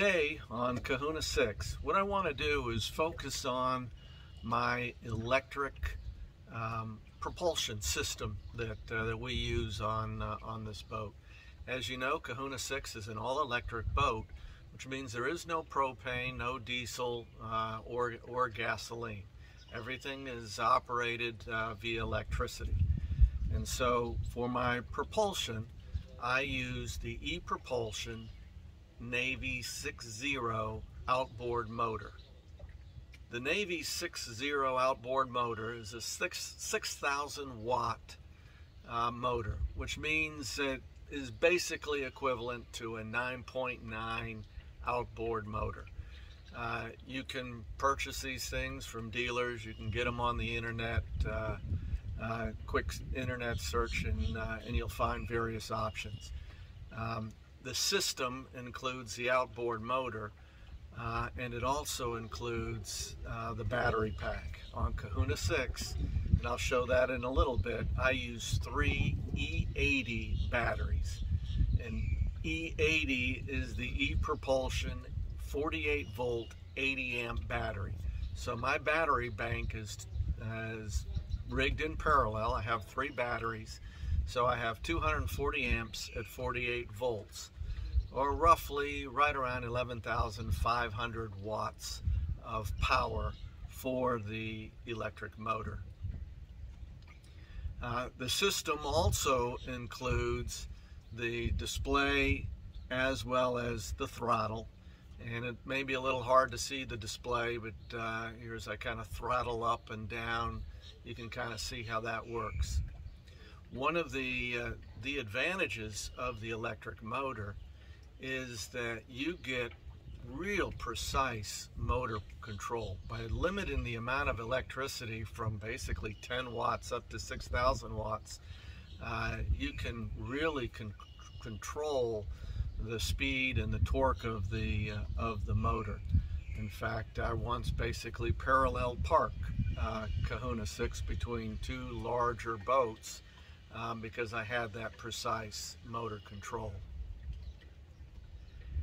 Today on Kahuna 6, what I want to do is focus on my electric um, propulsion system that, uh, that we use on, uh, on this boat. As you know, Kahuna 6 is an all-electric boat, which means there is no propane, no diesel, uh, or, or gasoline. Everything is operated uh, via electricity. And so for my propulsion, I use the e-propulsion Navy 6.0 outboard motor. The Navy 6.0 outboard motor is a 6,000 6, watt uh, motor, which means it is basically equivalent to a 9.9 outboard motor. Uh, you can purchase these things from dealers, you can get them on the internet, uh, uh quick internet search, and, uh, and you'll find various options. Um, the system includes the outboard motor uh, and it also includes uh, the battery pack on Kahuna 6 and I'll show that in a little bit. I use three E80 batteries and E80 is the e-propulsion 48 volt 80 amp battery. So my battery bank is, is rigged in parallel. I have three batteries so I have 240 amps at 48 volts, or roughly right around 11,500 watts of power for the electric motor. Uh, the system also includes the display as well as the throttle. And it may be a little hard to see the display, but uh, here as I kind of throttle up and down, you can kind of see how that works. One of the, uh, the advantages of the electric motor is that you get real precise motor control by limiting the amount of electricity from basically 10 watts up to 6,000 watts. Uh, you can really con control the speed and the torque of the uh, of the motor. In fact, I once basically parallel park uh, Kahuna 6 between two larger boats um, because I had that precise motor control.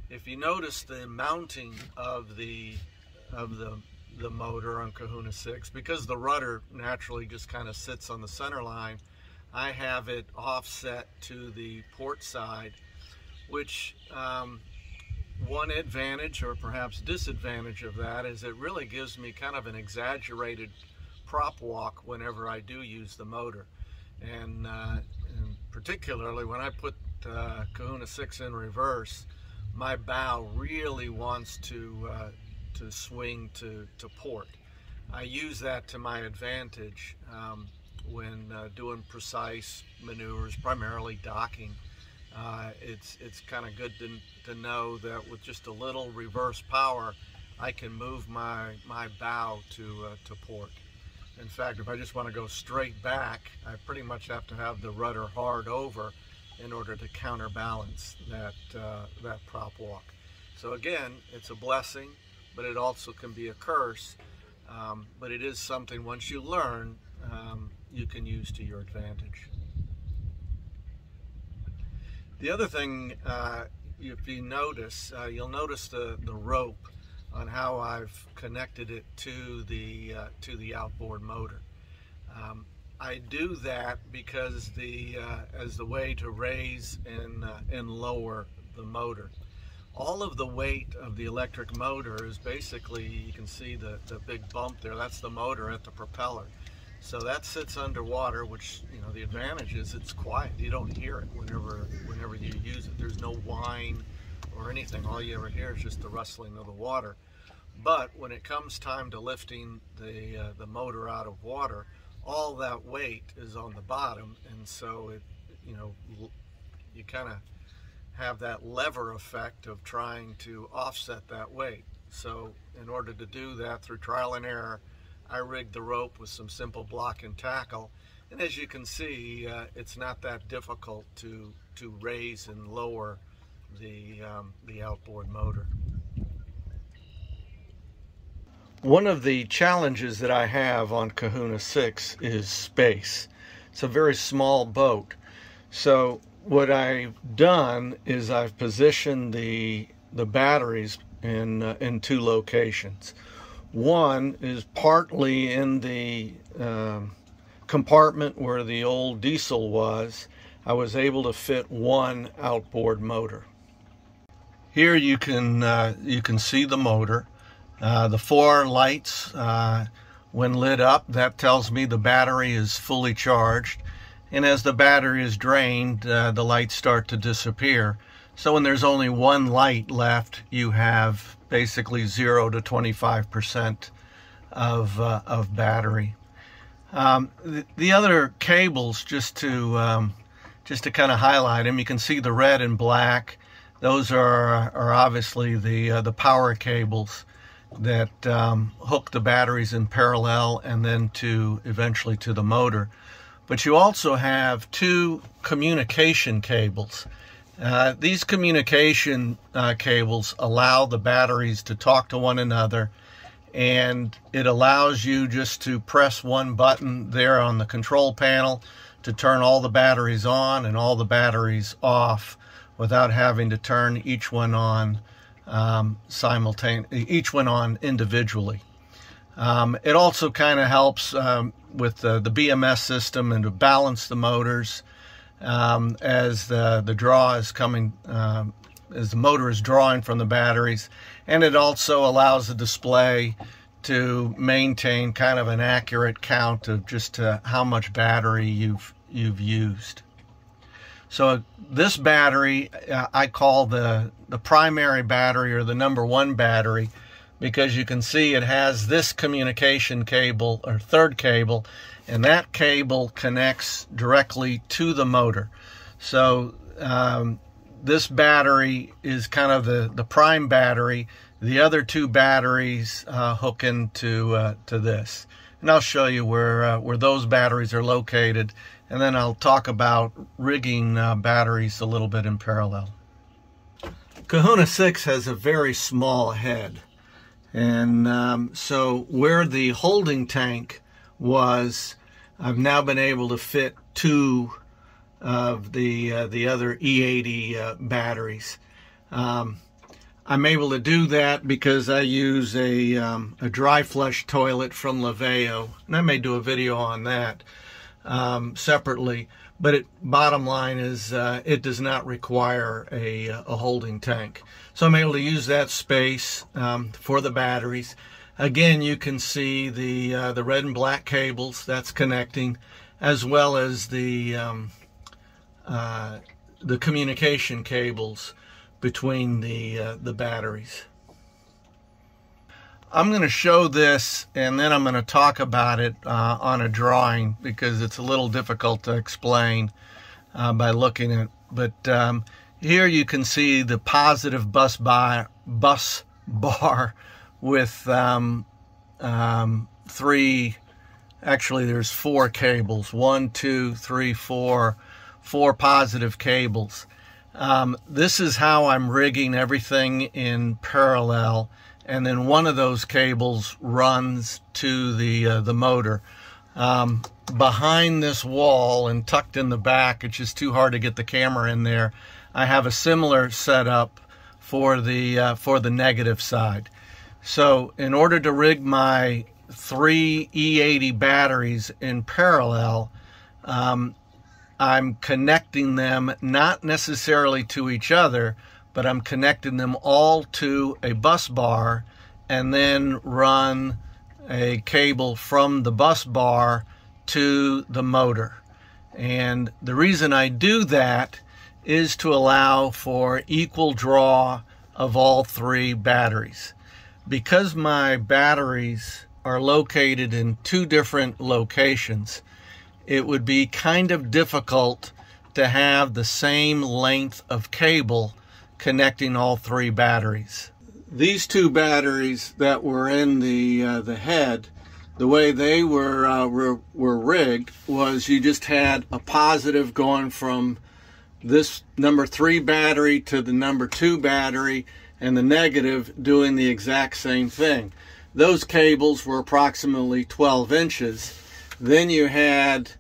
If you notice the mounting of the of the the motor on Kahuna 6, because the rudder naturally just kind of sits on the center line, I have it offset to the port side, which um, one advantage or perhaps disadvantage of that is it really gives me kind of an exaggerated prop walk whenever I do use the motor and, uh, and particularly when I put uh, Kahuna 6 in reverse, my bow really wants to uh, to swing to, to port. I use that to my advantage um, when uh, doing precise maneuvers, primarily docking. Uh, it's it's kind of good to, to know that with just a little reverse power, I can move my, my bow to, uh, to port. In fact, if I just want to go straight back, I pretty much have to have the rudder hard over in order to counterbalance that, uh, that prop walk. So again, it's a blessing, but it also can be a curse. Um, but it is something once you learn, um, you can use to your advantage. The other thing, uh, if you notice, uh, you'll notice the, the rope on how I've connected it to the uh, to the outboard motor. Um, I do that because the uh, as the way to raise and uh, and lower the motor. All of the weight of the electric motor is basically you can see the the big bump there. That's the motor at the propeller. So that sits underwater, which you know the advantage is it's quiet. You don't hear it whenever whenever you use it. There's no whine or anything. All you ever hear is just the rustling of the water. But when it comes time to lifting the, uh, the motor out of water, all that weight is on the bottom. And so it, you know, you kind of have that lever effect of trying to offset that weight. So in order to do that through trial and error, I rigged the rope with some simple block and tackle. And as you can see, uh, it's not that difficult to, to raise and lower the, um, the outboard motor. One of the challenges that I have on Kahuna 6 is space. It's a very small boat. So what I've done is I've positioned the, the batteries in, uh, in two locations. One is partly in the um, compartment where the old diesel was. I was able to fit one outboard motor. Here you can uh, you can see the motor. Uh, the four lights, uh, when lit up, that tells me the battery is fully charged. And as the battery is drained, uh, the lights start to disappear. So when there's only one light left, you have basically 0 to 25% of, uh, of battery. Um, the, the, other cables, just to um, just to kind of highlight them, you can see the red and black. Those are are obviously the uh, the power cables that um, hook the batteries in parallel and then to eventually to the motor. But you also have two communication cables. Uh, these communication uh, cables allow the batteries to talk to one another and it allows you just to press one button there on the control panel to turn all the batteries on and all the batteries off without having to turn each one on um, simultaneously, each one on individually. Um, it also kind of helps um, with the, the, BMS system and to balance the motors um, as the, the draw is coming, um, as the motor is drawing from the batteries. And it also allows the display to maintain kind of an accurate count of just uh, how much battery you've you've used. So this battery uh, I call the the primary battery or the number one battery because you can see it has this communication cable or third cable and that cable connects directly to the motor. So um, this battery is kind of the, the prime battery. The other two batteries uh, hook into uh, to this. And I'll show you where, uh, where those batteries are located. And then I'll talk about rigging uh, batteries a little bit in parallel. Kahuna 6 has a very small head. And um, so where the holding tank was, I've now been able to fit two of the uh, the other E80 uh, batteries. Um, I'm able to do that because I use a, um, a dry flush toilet from Laveo, and I may do a video on that um, separately. But it, bottom line is uh, it does not require a, a holding tank. So I'm able to use that space um, for the batteries. Again, you can see the uh, the red and black cables that's connecting, as well as the um, uh, the communication cables between the uh, the batteries. I'm going to show this and then I'm going to talk about it uh, on a drawing because it's a little difficult to explain uh, by looking at but um, here you can see the positive bus bar, bus bar with um, um, three, actually there's four cables, one, two, three, four, four positive cables. Um, this is how I'm rigging everything in parallel and then one of those cables runs to the uh, the motor. Um, behind this wall and tucked in the back, it's just too hard to get the camera in there. I have a similar setup for the uh, for the negative side. So in order to rig my three E80 batteries in parallel, um, I'm connecting them not necessarily to each other, but I'm connecting them all to a bus bar and then run a cable from the bus bar to the motor. And the reason I do that is to allow for equal draw of all three batteries. Because my batteries are located in two different locations, it would be kind of difficult to have the same length of cable connecting all three batteries. These two batteries that were in the uh, the head, the way they were, uh, were were rigged was you just had a positive going from this number three battery to the number two battery and the negative doing the exact same thing. Those cables were approximately 12 inches. Then you had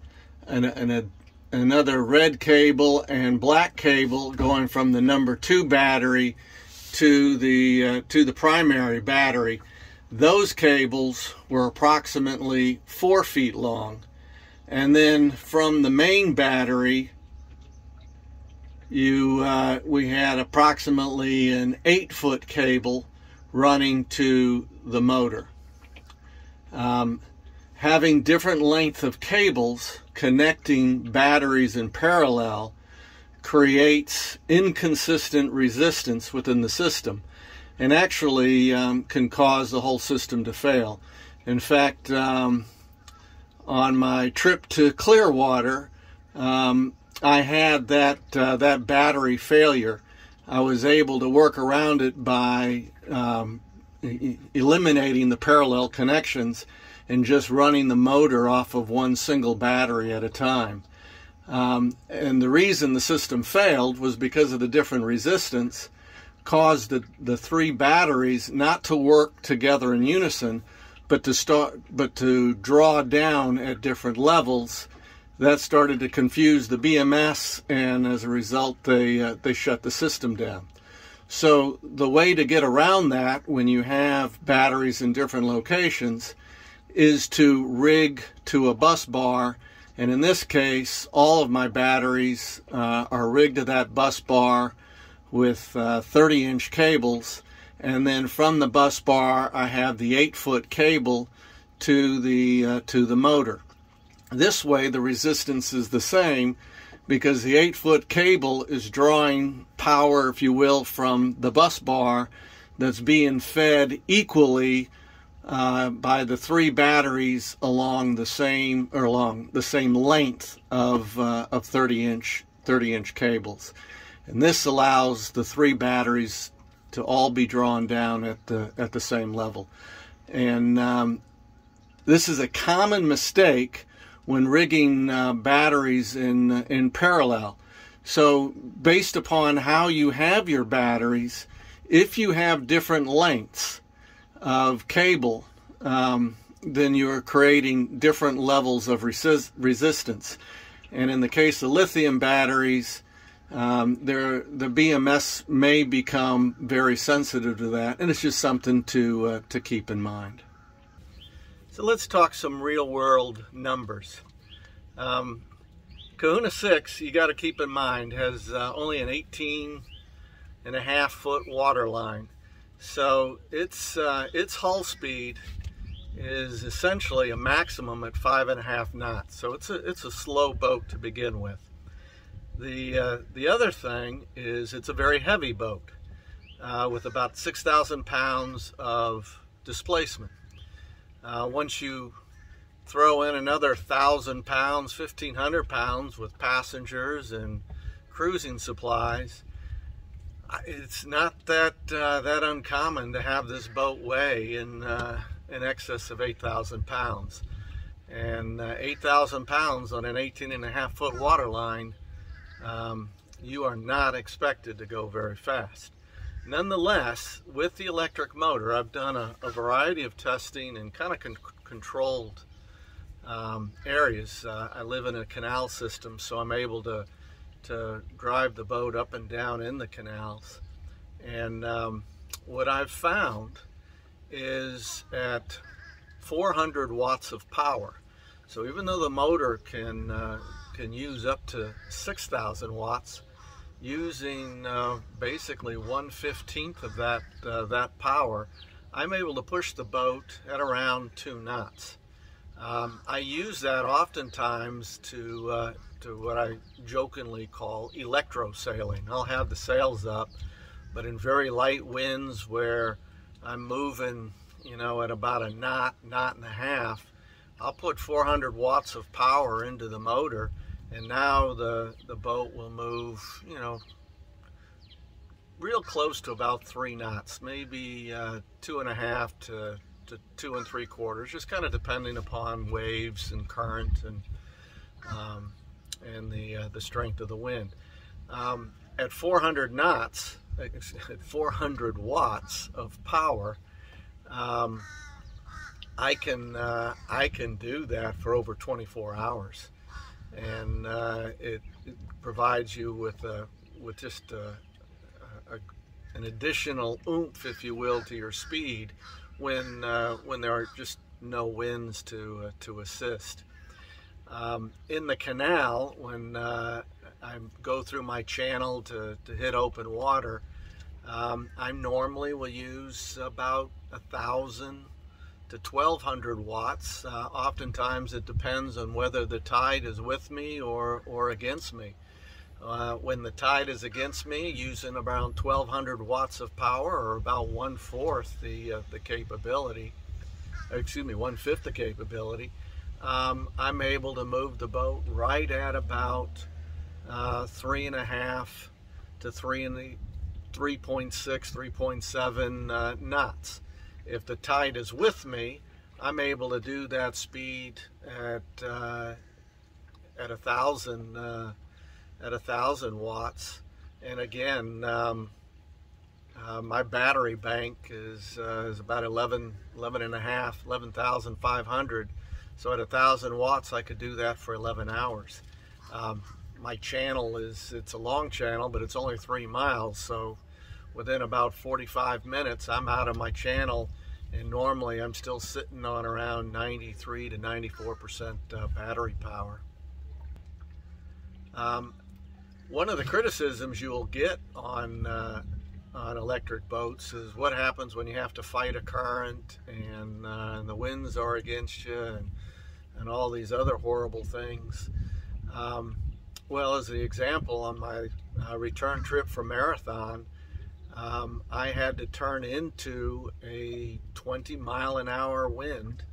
an, an, another red cable and black cable going from the number two battery to the uh, to the primary battery, those cables were approximately four feet long, and then from the main battery, you uh, we had approximately an eight foot cable running to the motor. Um, having different length of cables connecting batteries in parallel creates inconsistent resistance within the system and actually um, can cause the whole system to fail. In fact, um, on my trip to Clearwater, um, I had that uh, that battery failure. I was able to work around it by um, eliminating the parallel connections and just running the motor off of one single battery at a time. Um, and the reason the system failed was because of the different resistance caused the, the three batteries not to work together in unison, but to start but to draw down at different levels. That started to confuse the BMS, and as a result, they uh, they shut the system down. So the way to get around that when you have batteries in different locations is to rig to a bus bar. And in this case, all of my batteries uh, are rigged to that bus bar with uh, 30 inch cables. And then from the bus bar, I have the eight foot cable to the, uh, to the motor. This way, the resistance is the same because the eight foot cable is drawing power, if you will, from the bus bar that's being fed equally uh, by the three batteries along the same or along the same length of uh, of 30 inch 30 inch cables, and this allows the three batteries to all be drawn down at the at the same level, and um, this is a common mistake when rigging uh, batteries in in parallel. So based upon how you have your batteries, if you have different lengths of cable, um, then you're creating different levels of resist- resistance. And in the case of lithium batteries, um, the BMS may become very sensitive to that, and it's just something to uh, to keep in mind. So let's talk some real world numbers. Um, Kahuna 6, you got to keep in mind, has uh, only an 18 and a half foot water line. So its, uh, its hull speed is essentially a maximum at five and a half knots. So it's a, it's a slow boat to begin with. The, uh, the other thing is it's a very heavy boat uh, with about 6,000 pounds of displacement. Uh, once you throw in another thousand pounds, 1,500 pounds with passengers and cruising supplies, it's not that uh, that uncommon to have this boat weigh in uh, in excess of 8,000 pounds. And uh, 8,000 pounds on an 18 and a half foot water line, um, you are not expected to go very fast. Nonetheless, with the electric motor, I've done a, a variety of testing in kind of con controlled um, areas. Uh, I live in a canal system, so I'm able to to drive the boat up and down in the canals. And um, what I've found is at 400 watts of power. So even though the motor can uh, can use up to 6,000 watts, using uh, basically 1 15th of that uh, that power, I'm able to push the boat at around two knots. Um, I use that oftentimes to uh, to what I jokingly call electro sailing. I'll have the sails up, but in very light winds where I'm moving, you know, at about a knot, knot and a half, I'll put 400 watts of power into the motor, and now the the boat will move, you know, real close to about three knots, maybe uh, two and a half to to two and three quarters, just kind of depending upon waves and current and um, and the uh, the strength of the wind. Um, at 400 knots, at 400 watts of power, um, I can uh, I can do that for over 24 hours, and uh, it, it, provides you with a, with just a, a, an additional oomph, if you will, to your speed when uh, when there are just no winds to uh, to assist. Um, in the canal, when uh, I go through my channel to, to hit open water, um, I normally will use about a thousand to 1200 watts. Uh, oftentimes it depends on whether the tide is with me or, or against me. Uh, when the tide is against me, using around 1200 watts of power or about one fourth the, uh, the capability, excuse me, one fifth the capability, um, I'm able to move the boat right at about uh, three and a half to three and the 3.6, 3.7 uh, knots. If the tide is with me, I'm able to do that speed at uh, at a thousand uh, at a thousand watts. And again, um, uh, my battery bank is uh, is about 11, 11 and a half, 11,500. So at a thousand watts, I could do that for 11 hours. Um, my channel is it's a long channel, but it's only three miles. So within about 45 minutes, I'm out of my channel. And normally I'm still sitting on around 93 to 94% uh, battery power. Um, one of the criticisms you'll get on uh, on electric boats is what happens when you have to fight a current and, uh, and the winds are against you and, and all these other horrible things. Um, well, as the example, on my uh, return trip from Marathon, um, I had to turn into a 20 mile an hour wind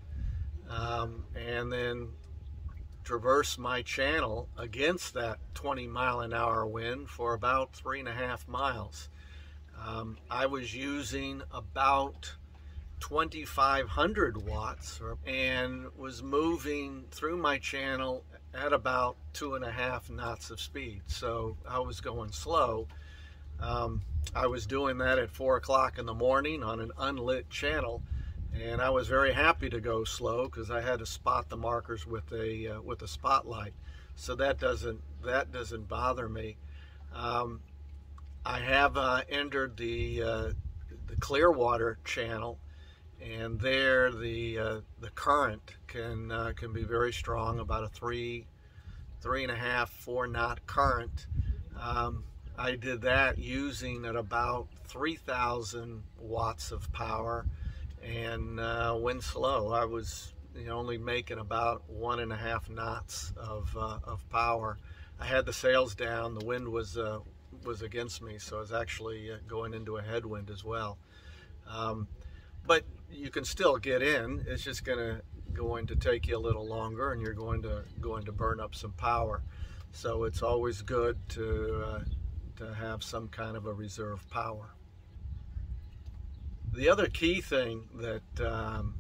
um, and then traverse my channel against that 20 mile an hour wind for about three and a half miles. Um, I was using about 2500 watts and was moving through my channel at about two and a half knots of speed. So I was going slow. Um, I was doing that at four o'clock in the morning on an unlit channel and I was very happy to go slow because I had to spot the markers with a uh, with a spotlight so that doesn't that doesn't bother me um, I have uh, entered the uh, the Clearwater channel and there the uh, the current can uh, can be very strong about a three three and a half four knot current um, I did that using at about 3,000 watts of power and uh, went slow. I was you know, only making about one and a half knots of, uh, of power. I had the sails down. The wind was uh, was against me, so I was actually uh, going into a headwind as well. Um, but you can still get in. It's just gonna going to take you a little longer, and you're going to going to burn up some power. So it's always good to uh, to have some kind of a reserve power. The other key thing that um,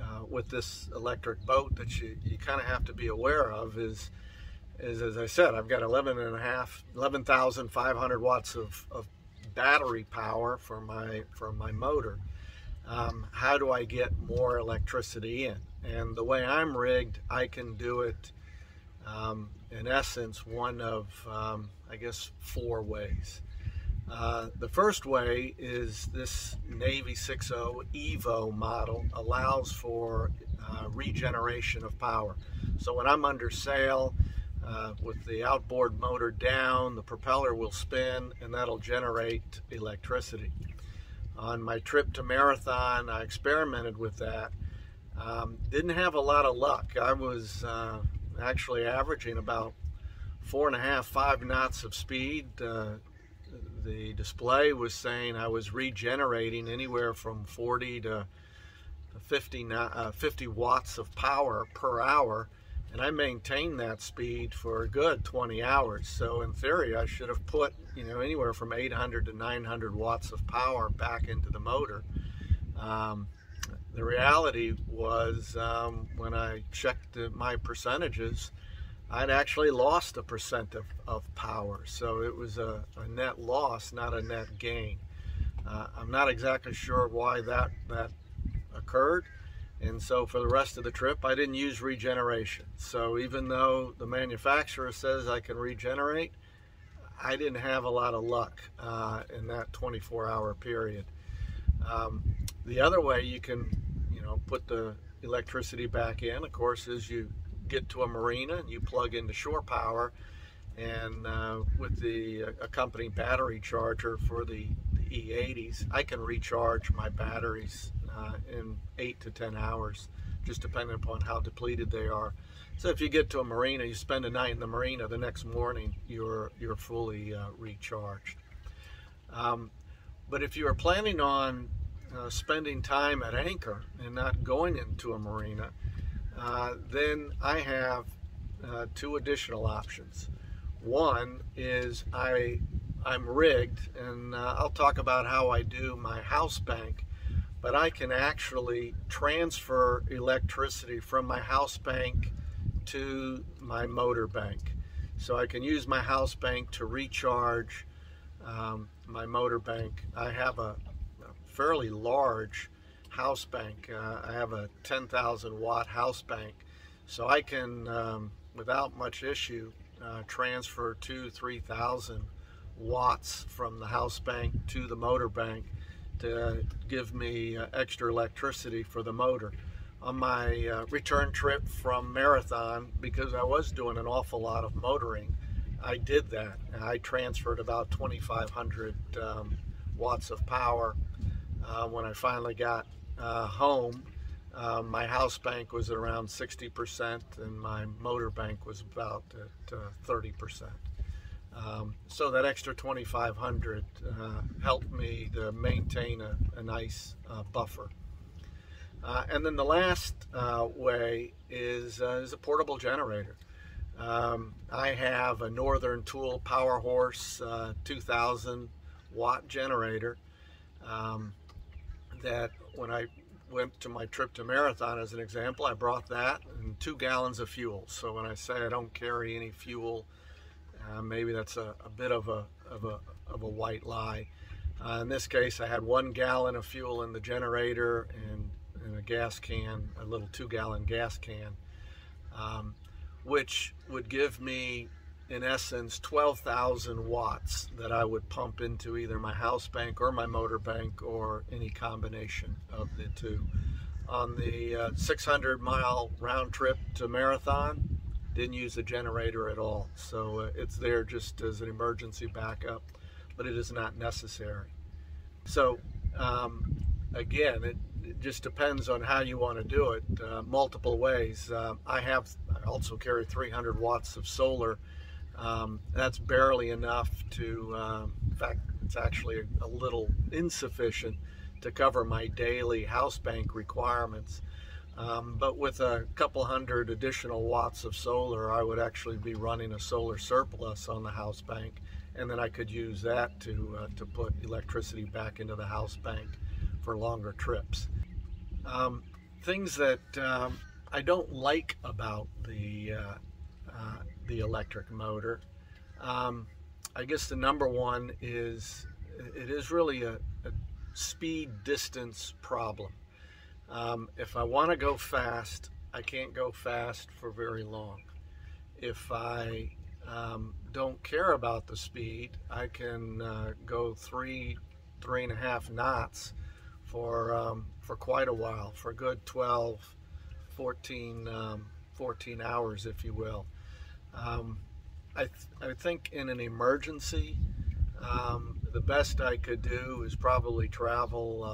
uh, with this electric boat that you, you kind of have to be aware of is, is as I said, I've got 11 and a half, 11,500 watts of, of battery power for my, for my motor. Um, how do I get more electricity in? And the way I'm rigged, I can do it um, in essence one of, um, I guess, four ways. Uh, the first way is this Navy 60 Evo model allows for uh, regeneration of power. So when I'm under sail, uh, with the outboard motor down, the propeller will spin and that'll generate electricity. On my trip to Marathon, I experimented with that. Um, didn't have a lot of luck. I was uh, actually averaging about four and a half, five knots of speed uh, the display was saying I was regenerating anywhere from 40 to 50, uh, 50 watts of power per hour and I maintained that speed for a good 20 hours. So in theory, I should have put you know anywhere from 800 to 900 watts of power back into the motor. Um, the reality was um, when I checked my percentages, I'd actually lost a percent of, of power. So it was a, a net loss, not a net gain. Uh, I'm not exactly sure why that, that occurred. And so for the rest of the trip, I didn't use regeneration. So even though the manufacturer says I can regenerate, I didn't have a lot of luck uh, in that 24 hour period. Um, the other way you can, you know, put the electricity back in, of course, is you get to a marina and you plug into shore power and uh, with the accompanying battery charger for the, the, E80s, I can recharge my batteries uh, in eight to 10 hours, just depending upon how depleted they are. So if you get to a marina, you spend a night in the marina, the next morning you're, you're fully uh, recharged. Um, but if you are planning on uh, spending time at anchor and not going into a marina, uh, then I have uh, two additional options. One is I I'm rigged, and uh, I'll talk about how I do my house bank. But I can actually transfer electricity from my house bank to my motor bank. So I can use my house bank to recharge um, my motor bank. I have a, a fairly large house bank. Uh, I have a 10,000 watt house bank. So I can, um, without much issue, uh, transfer two, 3,000 watts from the house bank to the motor bank to give me uh, extra electricity for the motor. On my uh, return trip from Marathon, because I was doing an awful lot of motoring, I did that. I transferred about 2,500 um, watts of power. Uh, when I finally got uh, home, uh, my house bank was at around 60% and my motor bank was about at 30%. Um, so that extra 2,500 uh, helped me to maintain a, a nice uh, buffer. Uh, and then the last uh, way is, uh, is a portable generator. Um, I have a Northern Tool Power Horse 2,000 watt generator um, that when I went to my trip to Marathon as an example, I brought that and two gallons of fuel. So when I say I don't carry any fuel, uh, maybe that's a, a, bit of a, of a, of a white lie. Uh, in this case, I had one gallon of fuel in the generator and, and a gas can, a little two gallon gas can, um, which would give me in essence 12,000 watts that I would pump into either my house bank or my motor bank or any combination of the two. On the uh, 600 mile round trip to Marathon, didn't use the generator at all. So uh, it's there just as an emergency backup, but it is not necessary. So um, again, it, it, just depends on how you want to do it. Uh, multiple ways. Uh, I have I also carry 300 watts of solar um, that's barely enough to, um, in fact, it's actually a, a, little insufficient to cover my daily house bank requirements. Um, but with a couple hundred additional watts of solar, I would actually be running a solar surplus on the house bank, and then I could use that to, uh, to put electricity back into the house bank for longer trips. Um, things that um, I don't like about the uh, uh, the electric motor. Um, I guess the number one is it is really a, a speed distance problem. Um, if I want to go fast, I can't go fast for very long. If I um, don't care about the speed, I can uh, go three, three and a half knots for um, for quite a while, for a good 12, 14, um, 14 hours, if you will. Um, I, th I think in an emergency, um, the best I could do is probably travel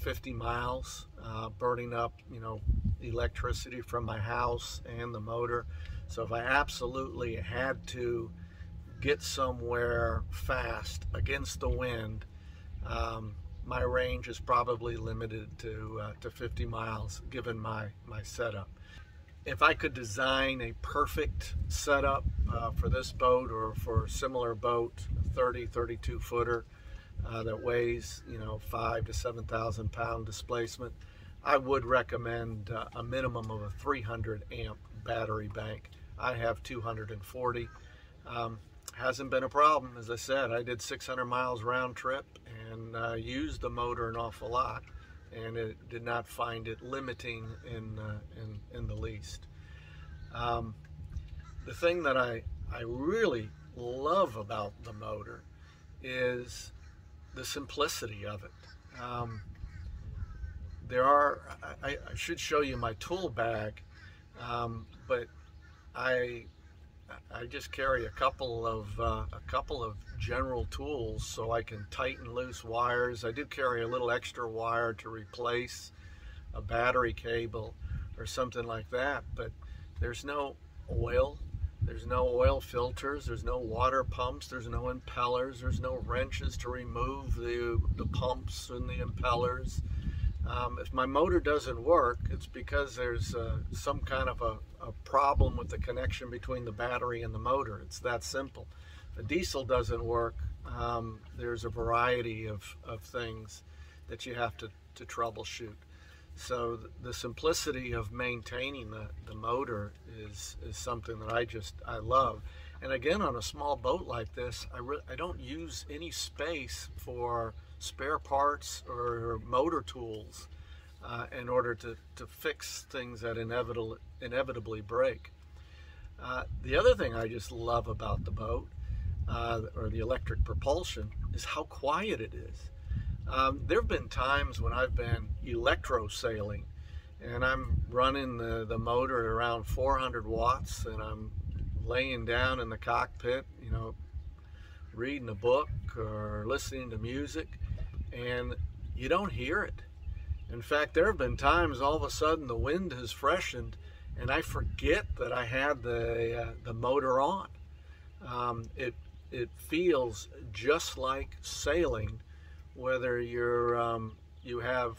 50 miles, uh, burning up, you know, electricity from my house and the motor. So if I absolutely had to get somewhere fast against the wind, um, my range is probably limited to uh, to 50 miles given my my setup if I could design a perfect setup uh, for this boat or for a similar boat, 30, 32 footer uh, that weighs, you know, five to 7,000 pound displacement, I would recommend uh, a minimum of a 300 amp battery bank. I have 240. Um, hasn't been a problem. As I said, I did 600 miles round trip and uh, used the motor an awful lot and it did not find it limiting in, uh, in, in, the least. Um, the thing that I, I really love about the motor is the simplicity of it. Um, there are, I, I, should show you my tool bag, um, but I, I just carry a couple of, uh, a couple of general tools so I can tighten loose wires. I do carry a little extra wire to replace a battery cable or something like that, but there's no oil there's no oil filters, there's no water pumps, there's no impellers, there's no wrenches to remove the, the pumps and the impellers. Um, if my motor doesn't work, it's because there's uh, some kind of a, a, problem with the connection between the battery and the motor. It's that simple. If a diesel doesn't work, um, there's a variety of, of things that you have to, to troubleshoot. So the simplicity of maintaining the, the motor is, is something that I just, I love. And again, on a small boat like this, I, I don't use any space for spare parts or motor tools uh, in order to, to fix things that inevitably, inevitably break. Uh, the other thing I just love about the boat, uh, or the electric propulsion, is how quiet it is. Um, there have been times when I've been electro sailing and I'm running the, the motor at around 400 watts and I'm laying down in the cockpit, you know, reading a book or listening to music and you don't hear it. In fact, there have been times all of a sudden the wind has freshened and I forget that I had the, uh, the motor on. Um, it, it feels just like sailing whether you're um, you have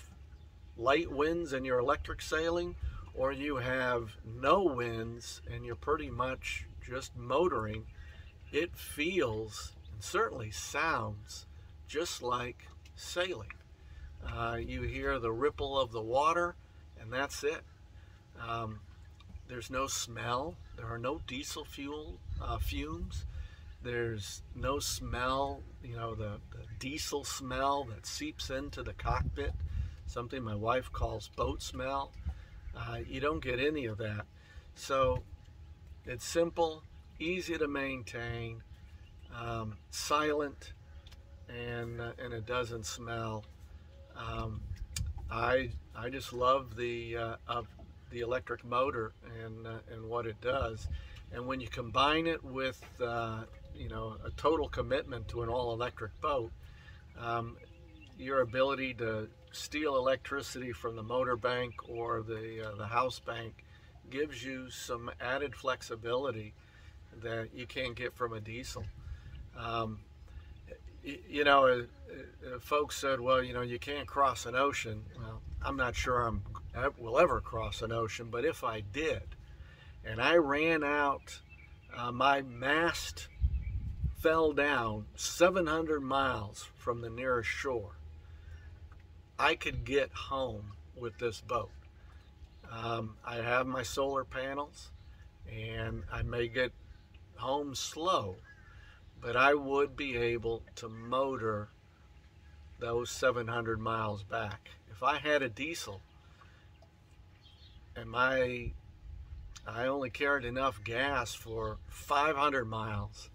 light winds and you're electric sailing or you have no winds and you're pretty much just motoring it feels and certainly sounds just like sailing. Uh, you hear the ripple of the water and that's it. Um, there's no smell there are no diesel fuel uh, fumes there's no smell, you know, the, the, diesel smell that seeps into the cockpit, something my wife calls boat smell. Uh, you don't get any of that. So it's simple, easy to maintain, um, silent, and, uh, and it doesn't smell. Um, I, I just love the, uh, the electric motor and, uh, and what it does. And when you combine it with uh, you know a total commitment to an all-electric boat, um, your ability to steal electricity from the motor bank or the uh, the house bank gives you some added flexibility that you can't get from a diesel. Um, you know, uh, uh, folks said, well, you know, you can't cross an ocean. Well, I'm not sure I'm, I will ever cross an ocean, but if I did, and I ran out uh, my mast fell down 700 miles from the nearest shore, I could get home with this boat. Um, I have my solar panels and I may get home slow, but I would be able to motor those 700 miles back. If I had a diesel and my I only carried enough gas for 500 miles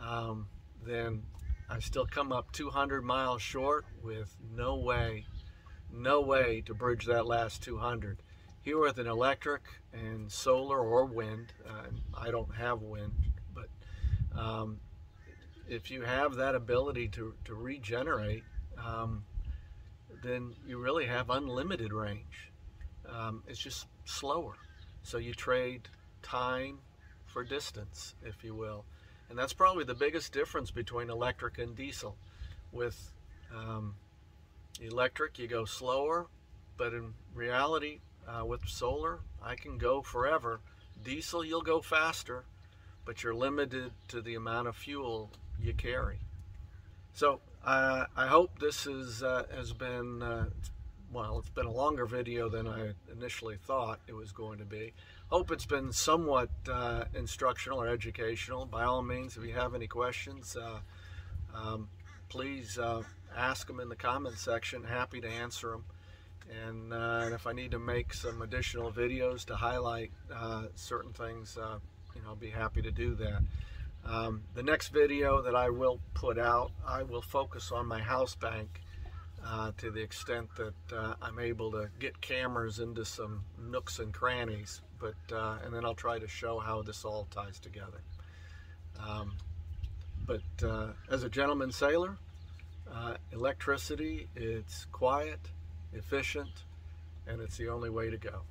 um, then I still come up 200 miles short with no way, no way to bridge that last 200. Here with an electric and solar or wind, uh, I don't have wind, but um, if you have that ability to, to regenerate, um, then you really have unlimited range. Um, it's just slower. So you trade time for distance, if you will. And that's probably the biggest difference between electric and diesel. With um, electric, you go slower, but in reality, uh, with solar, I can go forever. Diesel, you'll go faster, but you're limited to the amount of fuel you carry. So uh, I hope this is, uh, has been, uh, well, it's been a longer video than I initially thought it was going to be hope it's been somewhat uh, instructional or educational. By all means, if you have any questions, uh, um, please uh, ask them in the comment section. Happy to answer them. And, uh, and, if I need to make some additional videos to highlight uh, certain things, uh, you know, I'll be happy to do that. Um, the next video that I will put out, I will focus on my house bank uh, to the extent that uh, I'm able to get cameras into some nooks and crannies, but uh, and then I'll try to show how this all ties together. Um, but uh, as a gentleman sailor, uh, electricity, it's quiet, efficient, and it's the only way to go.